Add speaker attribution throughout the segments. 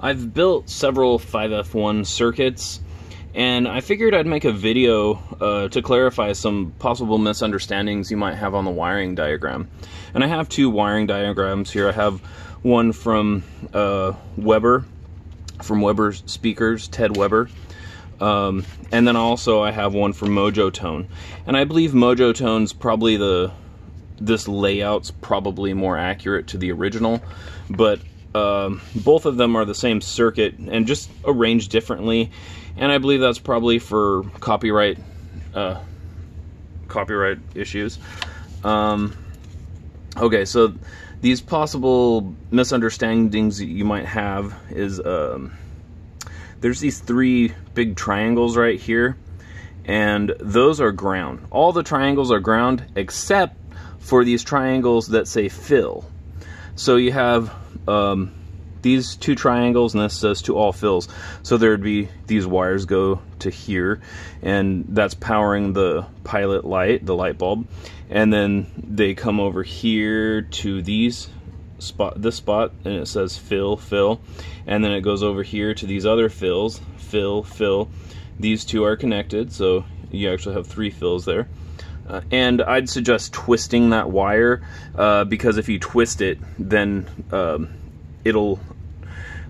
Speaker 1: I've built several 5F1 circuits, and I figured I'd make a video uh, to clarify some possible misunderstandings you might have on the wiring diagram. And I have two wiring diagrams here. I have one from uh, Weber, from Weber Speakers, Ted Weber. Um, and then also I have one from Mojo Tone. And I believe Mojo Tone's probably the this layout's probably more accurate to the original, but um, both of them are the same circuit and just arranged differently, and I believe that's probably for copyright uh, copyright issues. Um, okay, so these possible misunderstandings you might have is um, there's these three big triangles right here, and those are ground. All the triangles are ground except for these triangles that say fill. So you have um, these two triangles and this says to all fills. So there'd be these wires go to here and that's powering the pilot light, the light bulb. And then they come over here to these spot, this spot and it says fill, fill. And then it goes over here to these other fills, fill, fill. These two are connected so you actually have three fills there. Uh, and I'd suggest twisting that wire uh, because if you twist it, then um, it'll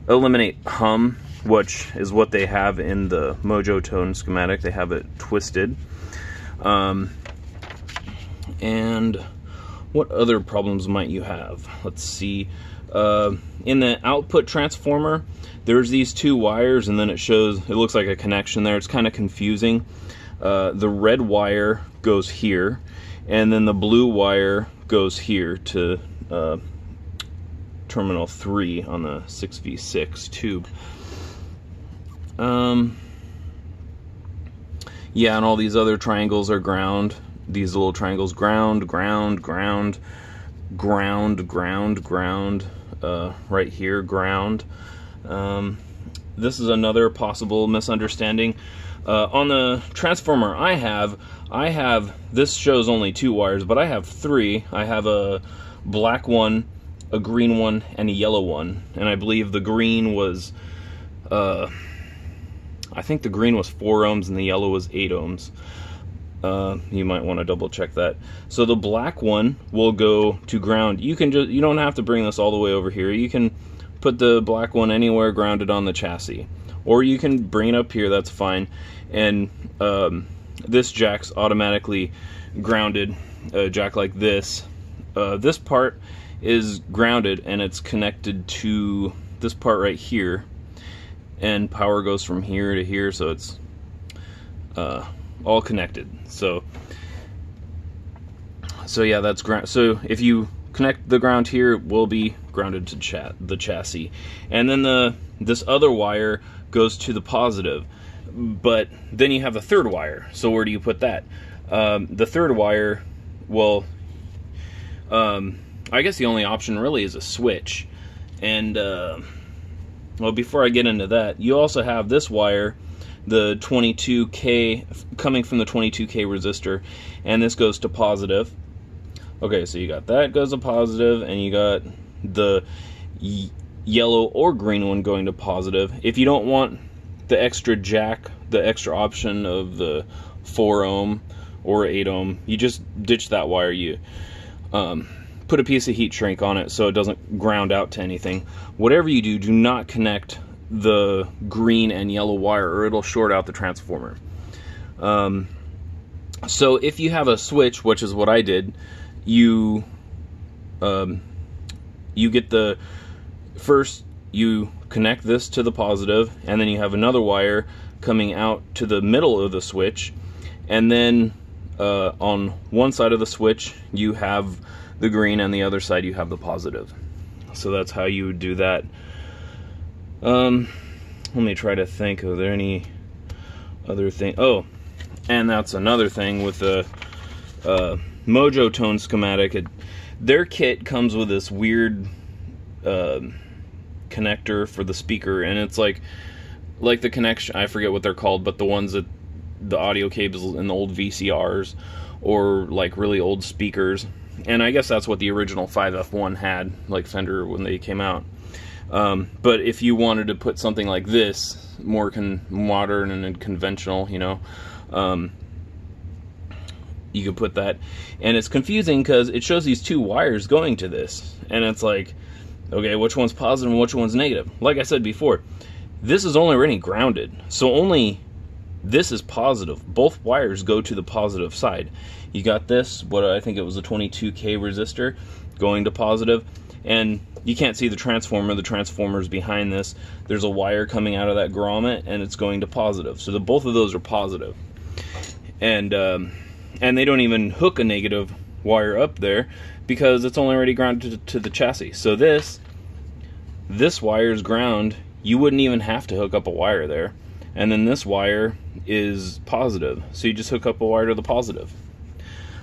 Speaker 1: eliminate hum, which is what they have in the Mojo Tone schematic. They have it twisted. Um, and what other problems might you have? Let's see. Uh, in the output transformer, there's these two wires, and then it shows, it looks like a connection there. It's kind of confusing. Uh, the red wire goes here, and then the blue wire goes here to uh, terminal 3 on the 6v6 tube. Um, yeah, and all these other triangles are ground. These little triangles, ground, ground, ground, ground, ground, ground, uh, right here, ground. Um, this is another possible misunderstanding. Uh, on the transformer I have, I have, this shows only two wires, but I have three. I have a black one, a green one, and a yellow one. And I believe the green was, uh, I think the green was 4 ohms and the yellow was 8 ohms. Uh, you might want to double check that. So the black one will go to ground. You can just, you don't have to bring this all the way over here. You can put the black one anywhere grounded on the chassis. Or you can bring it up here, that's fine. And um, this jack's automatically grounded, a jack like this. Uh, this part is grounded and it's connected to this part right here. And power goes from here to here, so it's uh, all connected. So, so yeah, that's ground. So if you connect the ground here, it will be grounded to chat the chassis, and then the this other wire goes to the positive. But then you have a third wire. So where do you put that? Um, the third wire, well, um, I guess the only option really is a switch. And uh, well, before I get into that, you also have this wire, the 22k coming from the 22k resistor, and this goes to positive. Okay, so you got that goes to positive, and you got the yellow or green one going to positive. If you don't want the extra jack, the extra option of the 4 ohm or 8 ohm, you just ditch that wire. You um, put a piece of heat shrink on it so it doesn't ground out to anything. Whatever you do, do not connect the green and yellow wire or it'll short out the transformer. Um, so if you have a switch, which is what I did, you um, you get the first you connect this to the positive and then you have another wire coming out to the middle of the switch and then uh, on one side of the switch you have the green and the other side you have the positive so that's how you would do that um, let me try to think are there any other thing oh and that's another thing with the uh, mojo tone schematic it, their kit comes with this weird uh, connector for the speaker, and it's like like the connection. I forget what they're called, but the ones that the audio cables in the old VCRs or like really old speakers. And I guess that's what the original 5F1 had, like Fender when they came out. Um, but if you wanted to put something like this, more modern and conventional, you know, um, you could put that. And it's confusing because it shows these two wires going to this. And it's like, okay, which one's positive and which one's negative? Like I said before, this is only already grounded. So only this is positive. Both wires go to the positive side. You got this, what I think it was a 22K resistor going to positive, and you can't see the transformer. The transformer's behind this. There's a wire coming out of that grommet, and it's going to positive. So the, both of those are positive. And, um, and they don't even hook a negative wire up there because it's only already grounded to, to the chassis. So this, this wire is ground. You wouldn't even have to hook up a wire there. And then this wire is positive. So you just hook up a wire to the positive.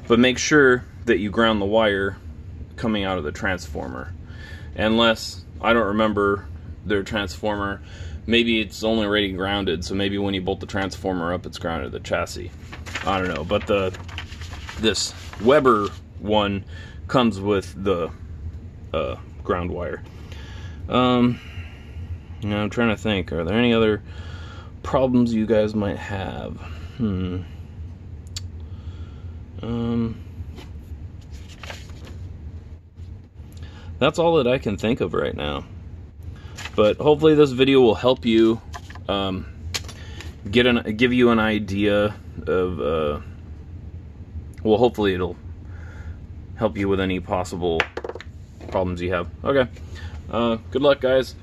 Speaker 1: But make sure that you ground the wire coming out of the transformer. Unless, I don't remember their transformer, maybe it's only already grounded, so maybe when you bolt the transformer up, it's grounded to the chassis. I don't know, but the this Weber one comes with the uh, ground wire. Um, I'm trying to think, are there any other problems you guys might have? Hmm. Um, that's all that I can think of right now. But hopefully this video will help you um, get an give you an idea of uh, well hopefully it'll help you with any possible problems you have. Okay. Uh, good luck guys.